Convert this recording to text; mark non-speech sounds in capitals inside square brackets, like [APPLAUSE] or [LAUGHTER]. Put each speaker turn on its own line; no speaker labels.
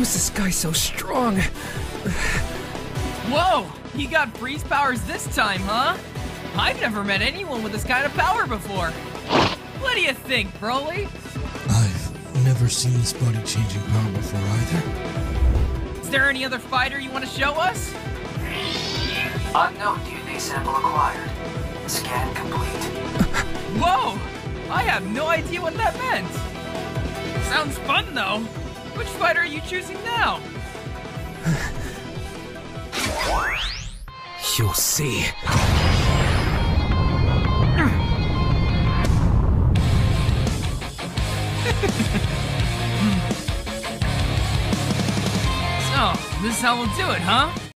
is this guy so strong?
Whoa! He got freeze powers this time, huh? I've never met anyone with this kind of power before. What do you think, Broly?
I've never seen this body changing power before either.
Is there any other fighter you want to show us?
Unknown DNA sample acquired. Scan complete. [LAUGHS]
Whoa! I have no idea what that meant. Sounds fun though. Which fighter are you choosing now? [LAUGHS]
You'll see.
So, [LAUGHS] oh, this is how we'll do it, huh?